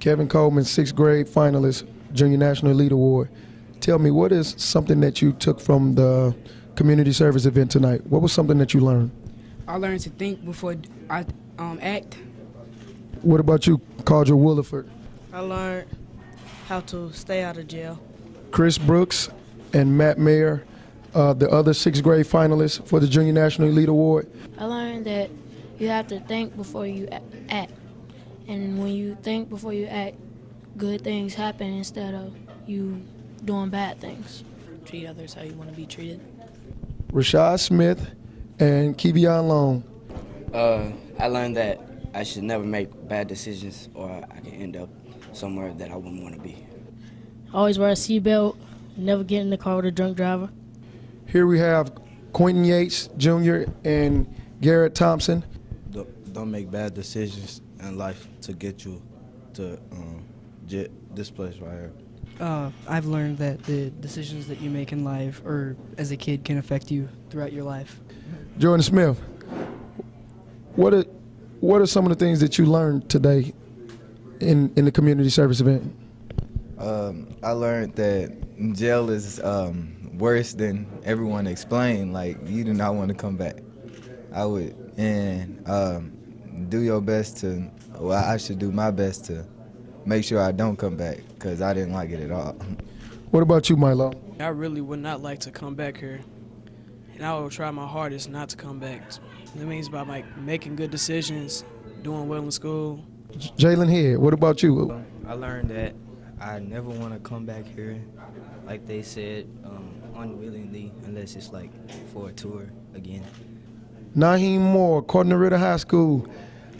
Kevin Coleman, sixth grade finalist, Junior National Elite Award. Tell me, what is something that you took from the community service event tonight? What was something that you learned? I learned to think before I um, act. What about you, Cardra Williford? I learned how to stay out of jail. Chris Brooks and Matt Mayer, uh, the other sixth grade finalists for the Junior National Elite Award. I learned that you have to think before you act. And when you think before you act, good things happen instead of you doing bad things. Treat others how you want to be treated. Rashad Smith and Kevion Long. Uh, I learned that I should never make bad decisions or I can end up somewhere that I wouldn't want to be. Always wear a seatbelt, never get in the car with a drunk driver. Here we have Quentin Yates Jr. and Garrett Thompson. Don't, don't make bad decisions in life to get you to um, get this place right here. Uh, I've learned that the decisions that you make in life or as a kid can affect you throughout your life. Jordan Smith. What are what are some of the things that you learned today in in the community service event? Um, I learned that jail is um, worse than everyone explained. Like you do not want to come back. I would and um, do your best to. Well, I should do my best to make sure I don't come back because I didn't like it at all. What about you, Milo? I really would not like to come back here, and I will try my hardest not to come back. That means by like making good decisions, doing well in school. Jalen here. What about you? I learned that I never want to come back here, like they said, um, unwillingly, unless it's like for a tour again. Naheem Moore, Ritter High School.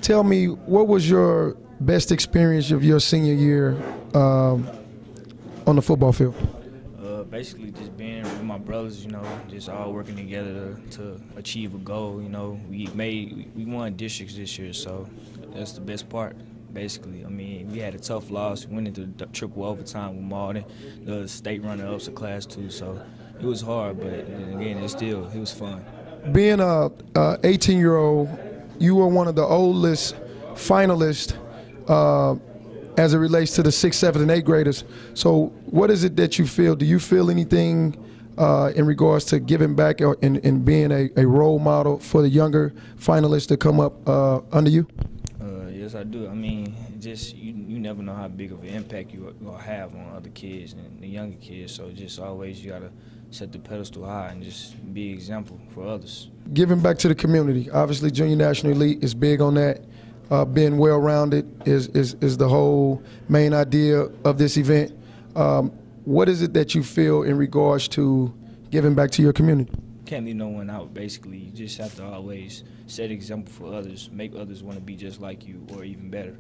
Tell me, what was your best experience of your senior year um, on the football field? Uh, basically, just being with my brothers, you know, just all working together to, to achieve a goal. You know, we made we won districts this year, so that's the best part. Basically, I mean, we had a tough loss. We went into the triple overtime with Malden, the state runner-ups of Class Two, so it was hard. But again, it still it was fun. Being a 18 year old, you were one of the oldest finalists uh, as it relates to the sixth, seventh, and eighth graders. So, what is it that you feel? Do you feel anything uh, in regards to giving back in being a, a, role model for the younger finalists to come up uh, under you? I do. I mean, just you, you never know how big of an impact you will have on other kids and the younger kids. So, just always you gotta set the pedestal high and just be example for others. Giving back to the community. Obviously, Junior National Elite is big on that. Uh, being well-rounded is, is, is the whole main idea of this event. Um, what is it that you feel in regards to giving back to your community? Can't leave no one out. Basically, you just have to always set example for others, make others want to be just like you or even better.